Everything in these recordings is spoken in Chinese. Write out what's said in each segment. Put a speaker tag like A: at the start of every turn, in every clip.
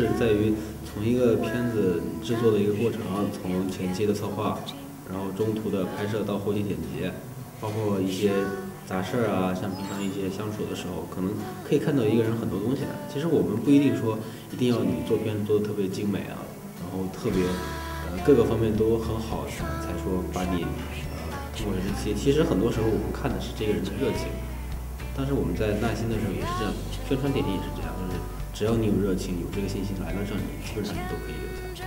A: 是在于从一个片子制作的一个过程，从前期的策划，然后中途的拍摄到后期剪辑，包括一些杂事儿啊，像平常一些相处的时候，可能可以看到一个人很多东西的。其实我们不一定说一定要你做片子做的特别精美啊，然后特别呃各个方面都很好才说把你呃通过这些。其实很多时候我们看的是这个人的热情。但是我们在耐心的时候也是这样，宣传点也是这样，就是只要你有热情，有这个信心来到这里，基本上你都可以留下。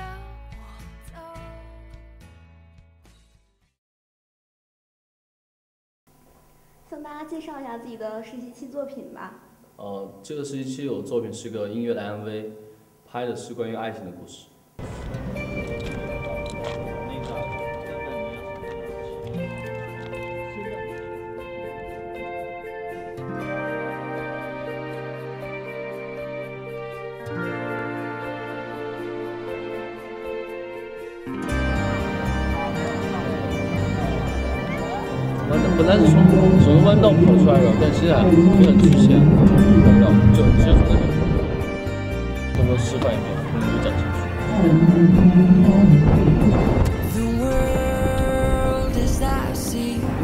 B: 向大家介绍一下自己的实习期作品吧。
C: 呃，这个实习期有作品是个音乐的 MV，拍的是关于爱情的故事。本来是从从弯道跑出来的，但现在有点局限，弯道就只有从那边。通过示范一遍，我们展示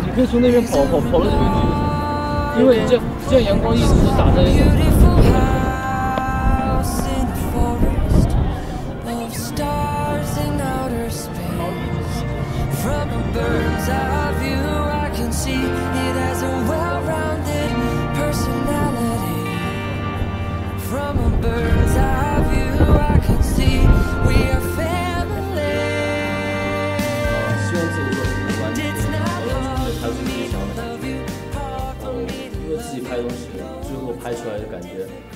C: 你可以从那边跑跑跑到这边去，因为这这样阳光一直打在。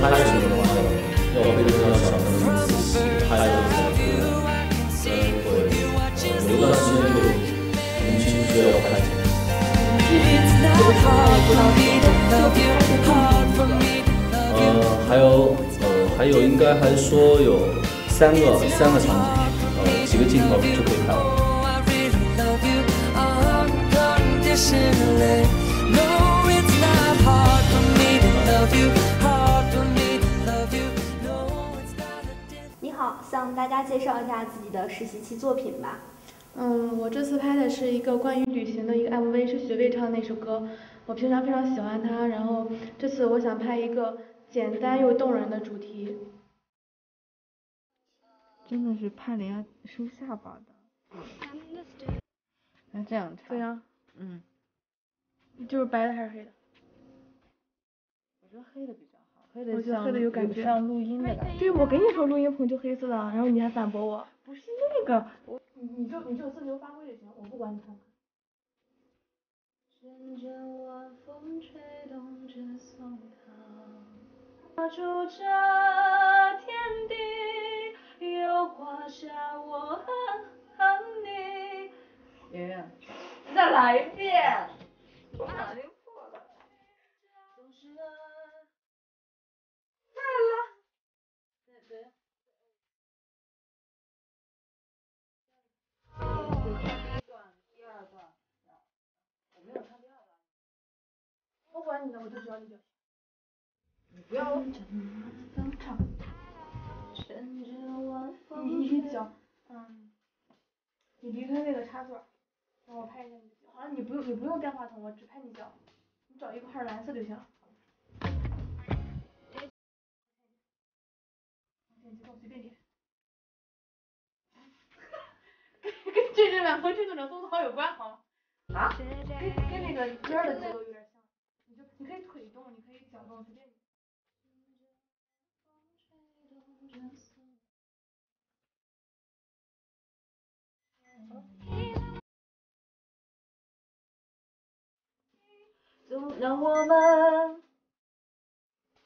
C: 拍的要小的仔细拍的时候，会有段时间就重新需要拍。呃，还有呃，还有应该还说有三个三个场景，呃，几个镜头就可以拍完。
B: 好，向大家介绍一下自己的实习期作品吧。
D: 嗯，我这次拍的是一个关于旅行的一个 MV，是学妹唱的那首歌。我平常非常喜欢她，然后这次我想拍一个简单又动人的主题。
E: 真的是盼莲要收下巴的。那这样唱。
D: 对呀。
E: 嗯。
D: 就是白的还是黑的？
E: 我觉得黑的比较好，
D: 黑的有感觉，
E: 像录音的感觉。
D: 对，我跟你说录音棚就黑色的，然后你还反驳我。
E: 不是那个，
D: 我你你就你就自由发挥就行，我不管你看。画出这天地，又画下我和你。
E: 圆圆，
D: 再来一遍。你的，我就教你就行。你不要唱。你你可以教，嗯，你离开那个插座，让我拍一下你的脚。好了，你不用你不用电话筒，我只拍你脚，你找一块蓝色就行。点击到随便点。跟 跟这这两分制作者搜好有关好。啊？跟跟那个尖儿的节奏有点像。你就你可以腿动，你可以脚动，随便你。让我们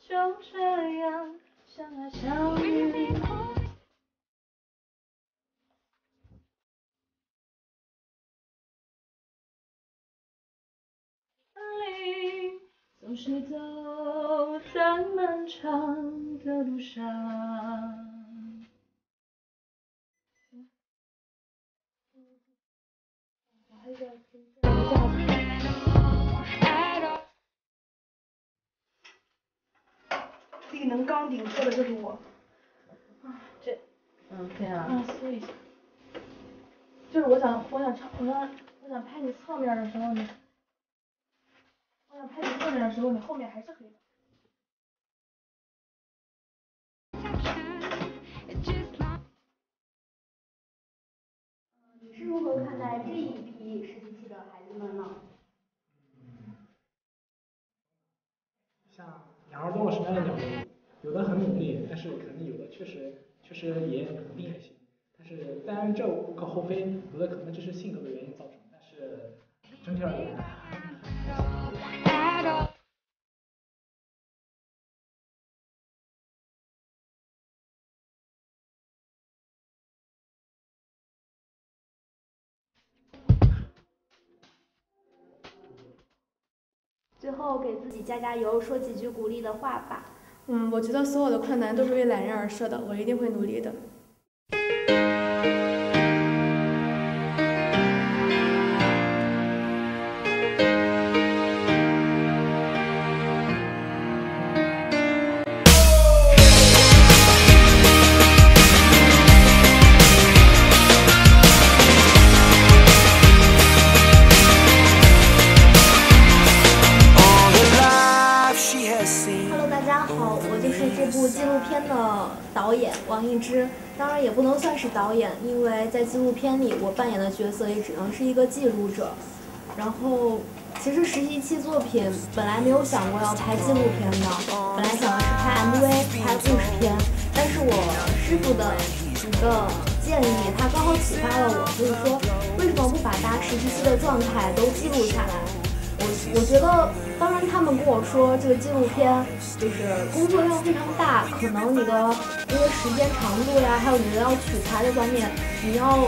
D: 就这样相爱相遇。是走在漫长的路上。力能刚顶住的就是我。啊，这，
E: 嗯，可以了。
D: 啊，搜一下。就是我想，我想唱，我想，我想拍你侧面的时候呢，的时候，你后面还是黑的。
B: 你是如何看待这一批实习期的孩子们呢？
F: 像杨二东老师那样的角度，有的很努力，但是可能有的确实确实也可能厉害些。但是当然这无可厚非，有的可能就是性格的原因造成，但是整体而言还还。
B: 最后给自己加加油，说几句鼓励的话吧。
D: 嗯，我觉得所有的困难都是为懒人而设的，我一定会努力的。
B: 之，当然也不能算是导演，因为在纪录片里我扮演的角色也只能是一个记录者。然后，其实实习期作品本来没有想过要拍纪录片的，本来想的是拍 MV、拍故事片，但是我师傅的一个建议，他刚好启发了我，就是说为什么不把大家实习期的状态都记录下来？我觉得，当然他们跟我说这个纪录片就是工作量非常大，可能你的因为时间长度呀，还有你的要取材的方面，你要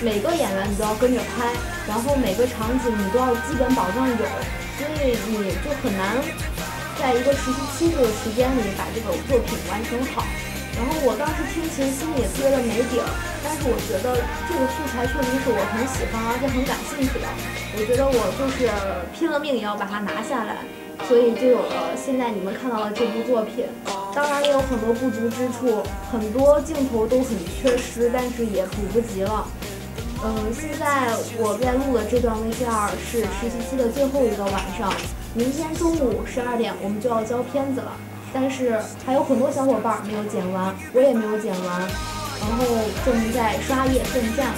B: 每个演员你都要跟着拍，然后每个场景你都要基本保证有，所以你就很难在一个实习期这个时间里把这个作品完成好。然后我当时听，其实心里也特别的没底儿，但是我觉得这个素材确实是我很喜欢而且很感兴趣的，我觉得我就是拼了命也要把它拿下来，所以就有了现在你们看到的这部作品。当然也有很多不足之处，很多镜头都很缺失，但是也补不及了。嗯，现在我在录的这段 VCR 是实习期的最后一个晚上，明天中午十二点我们就要交片子了。但是还有很多小伙伴没有剪完，我也没有剪完，然后正在刷夜奋战。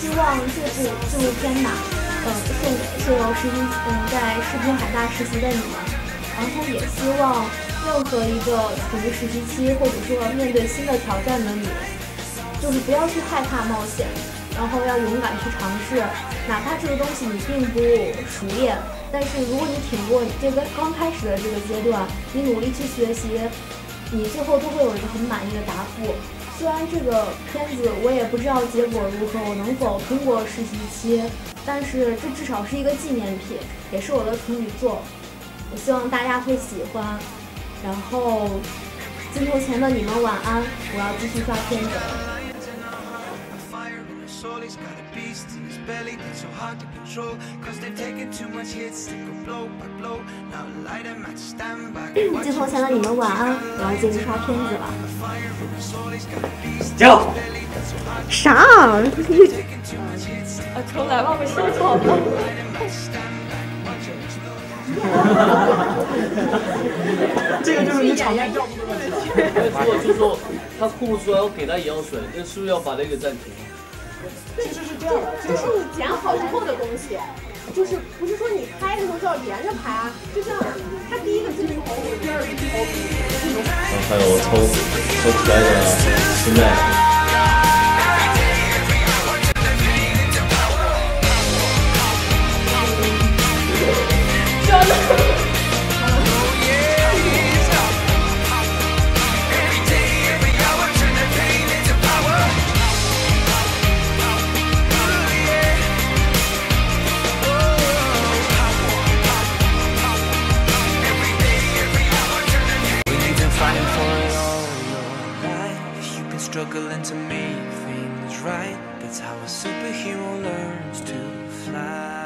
B: 希望这部纪录片吧，嗯，送给所有实习嗯在视频海大实习的你们，然后也希望任何一个处于实习期或者说面对新的挑战的你，就是不要去害怕冒险，然后要勇敢去尝试，哪怕这个东西你并不熟练。但是如果你挺过这个刚开始的这个阶段，你努力去学习，你最后都会有一个很满意的答复。虽然这个片子我也不知道结果如何，我能否通过实习期，但是这至少是一个纪念品，也是我的处女作。我希望大家会喜欢。然后镜头前的你们晚安，我要继续刷片子了。Belly that's so hard to control Cause they've taken too much hits to go blow by blow Now light a match, stand back 镜头前的你们晚安，我要继续刷片子了。
G: 叫啥？啊，
D: 重来吧，我说错了。
G: 这个就是你场面调度的问题了。
C: 如果就说他哭不出来，我给他饮水，那是不是要把那个暂停？
G: 其实是这样的，就是你剪好之后的东西，就是不是说你拍的时候就要连着拍啊？就像他第一个镜头，第二个镜头，
C: 然后还有抽抽出来的磁带。
G: struggling to
H: make things right. That's how a superhero learns to fly.